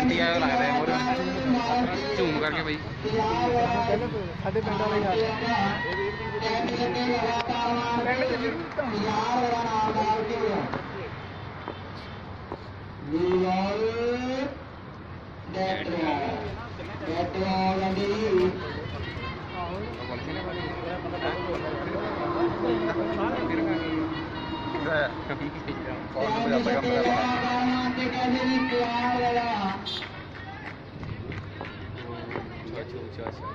Anti ਆਇਆ ਲੱਗਦਾ ਹੈ ਹੋਰ ਝੂਮ ਕਰਕੇ ਬਈ ਪਹਿਲਾਂ ਤੋਂ ਸਾਡੇ ਪਿੰਡ ਵਾਲੇ ਯਾਰ ਪਿੰਡ ਚ ਜ਼ਰੂਰ ਤਾਂ ਕੌਣ ਨੂੰ ਜਾਂਦਾ ਕੰਮ ਕਰਦਾ ਅੱਛਾ अच्छा अच्छा।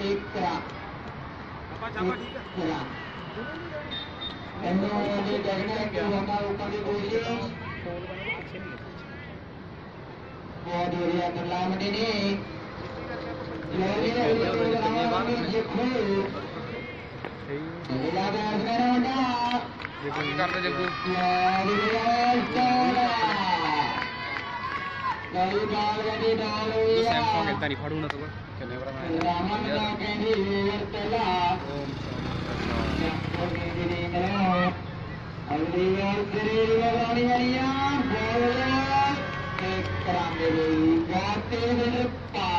एक करा हाँ। कर दे जग्गू सैमसंग इतना नहीं फाड़ू ना तो चलने वाला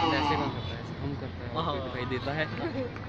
ऐसे कौन करता है? हम करता है। दिखाई देता है।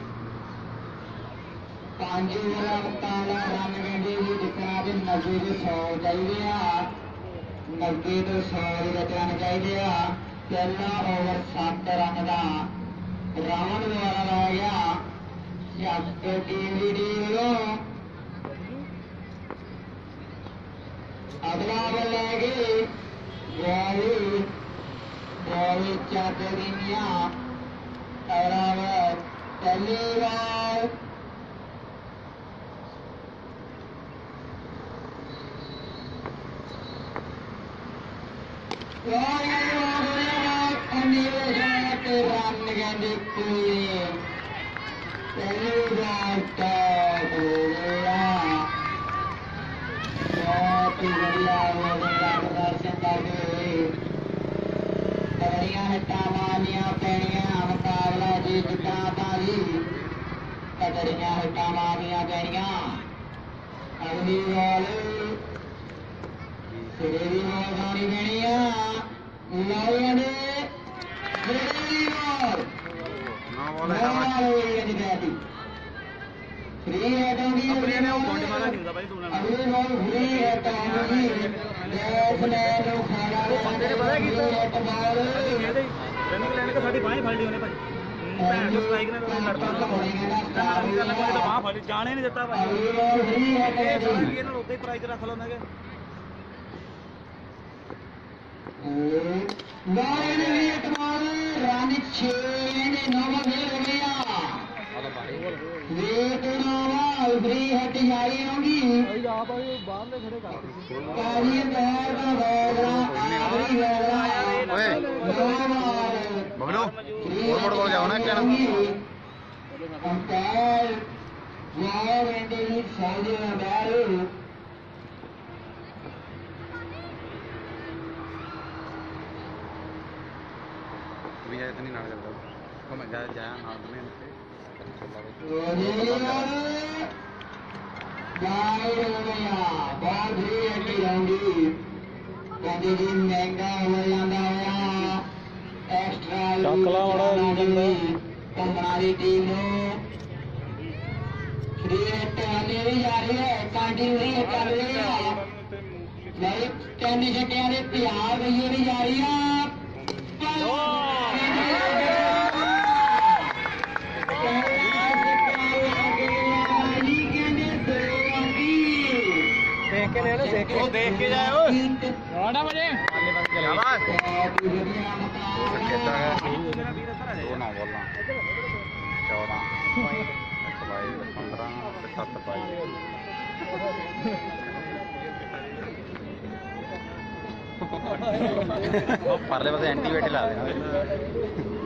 भी जाऊंगा गुरु कौल रन गए कोई जोर वाला हो जाते हुई ਲਾਸਟ ਵਾਲੀ ਵੱਡੀ ਗੱਡੀ ਸਿਲਵਾ ਵਾਲਾ ਗਿਆ ਮੁੰਡਾ ਪਹਿਲਾ ਓਵਰ ਮੇਰਾ ਲਾਸਟ ਵਾਲਾ ਕੀ ਕਹਿੰਦੇ ਬੋਲ ਵਾਲਾ ਬਾਲ ਇੱਕ ਨਦੀ ਮਾਤੀ ਸੱਤ ਓਵਰ ਗੱਡੀ ਬਹੁਤ ਵਧੀਆ ਵਾਲਾ ਤਾਂ ਮੁੰਡੇ ਨੇ ਇੱਕ ਨਦੀ ਸਮਾਪਤੀ ਤੇ ਰਨ ਸੱਤ ਬੰਦੇ ਪੰਜ ਓਵਰਾਂ ਮੁਕਾਬਲਾ ਰਨ ਕਹਿੰਦੇ ਵੀ ਜਿੱਤਣਾ ਦੇ 90 ਦੇ 100 ਚਾਹੀਦੇ ਆ 90 ਤੋਂ 100 ਦੇ ਵਿੱਚ ਰਨ ਚਾਹੀਦੇ ਆ ਪਹਿਲਾ ਓਵਰ 7 ਰਨ ਦਾ ਰਾਵਣ ਦੁਆਰਾ ਲਾਇਆ ਗਿਆ ਜੱਟ ਟੀਮ ਦੀ ਟੀਮ ਵੱਲੋਂ ਅਗਲਾ ਬਲ ਲੈ ਗਏ ਗੋਲੀ ਗੋਲੀ ਚੱਕ ਗਈਆਂ ਅਗਲਾ ਬਲ ਪਹਿਲੀ ਵਾਰ कटरियाँ हिटा मारिया गई अगली वाली श्री रोजानी ਰਨਿੰਗ ਲੈਣ ਕੇ ਸਾਡੀ ਬਾਹ ਫੜ ਲਈ ਭਾਈ ਭੈਣ ਨੂੰ ਸਟ੍ਰਾਈਕ ਜਾਣੇ ਨਹੀਂ ਦਿੱਤਾ ਭਾਈ ਇਹ ਨਾਲ ਉੱਤੇ ਪ੍ਰਾਈਜ਼ ਰੱਖ ਲਓ ਕਿ ਬਾਈ ਨੇ ਵੀ ਇੱਕ ਵਾਰ ਰਨ 6 ਨੇ 9 ਦੇ ਰਮਿਆ ਵੇਤਨਾਵਾ ਉਭਰੀ ਹਟੀ ਆਈ ਹੋਗੀ ਭਾਈ ਆਪ ਆਏ ਬਾਹਰ ਨੇ ਖੜੇ ਕਰ ਕਾਲੀ ਪੈਰ ਦਾ ਵੈਰਾ ਆਵਰੀ ਵੈਰਾ ਓਏ। ਬਗਲੋ ਮੋੜ ਮੋੜ ਕੋਲ ਜਾਉਣਾ ਕਹਿਣਾ ਅੰਕਾਰ ਯਾਰ ਇੰਦੇ ਹੀ ਸਾਜੇ ਬਾਹਰ ಭಯ ಇದ್ದೀನಿ ನಾಳೆ ಜಯ ಜಯ ನಾಳೆ बहुत जा रही जा रही है ਉਹ ਦੇਖ ਕੇ ਜਾਏ ਓਏ। ਰੋਣਾ ਬਜੇ ਆਵਾਜ਼ ਕਿੱਦਾਂ ਹੈ ਉਹ ਨਾ ਬੋਲਾਂ 14 122 15 7 22 ਪਰਲੇ ਪਾਸੇ ਐਂਟੀਬਾਇਓਟਿਕ ਲਾ ਦੇਣਾ